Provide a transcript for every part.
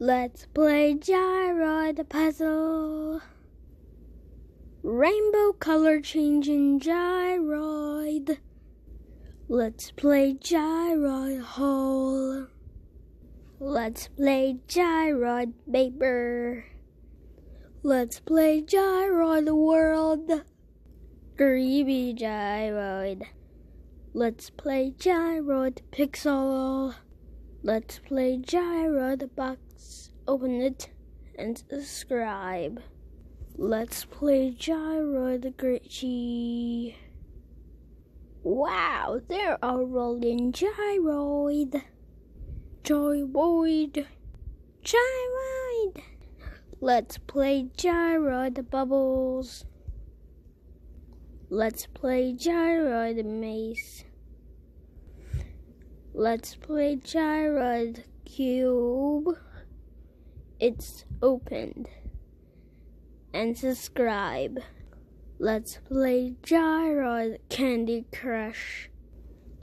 Let's play Gyroid the puzzle. Rainbow color changing gyroid. Let's play gyroid hole. Let's play gyroid paper. Let's play gyroid world. Creepy gyroid. Let's play gyroid pixel. Let's play Gyro the box. Open it and subscribe. Let's play Gyro the Gritchy. Wow, there are rolling gyroid. Gyroid. Gyroid. Let's play Gyro the Bubbles. Let's play Gyro the Maze. Let's play Gyro Cube. It's opened and subscribe. Let's play Gyro Candy Crush.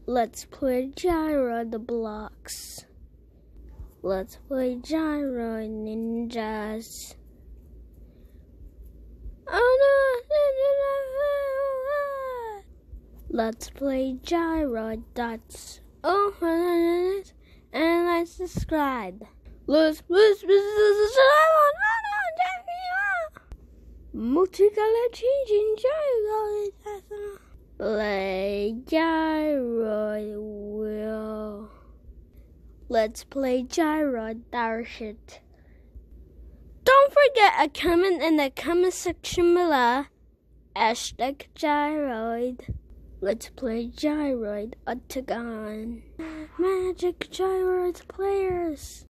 Let's play Gyro the Blocks. Let's play Gyro Ninjas. Oh no! Let's play Gyro Dots. Oh, and let's subscribe. Let's, let's, let's, multicolor changing gyroid. Play gyroid wheel. Let's play gyroid shit. Don't forget a comment in the comment section below. Hashtag gyroid. Let's play gyroid octagon. Magic gyroid players.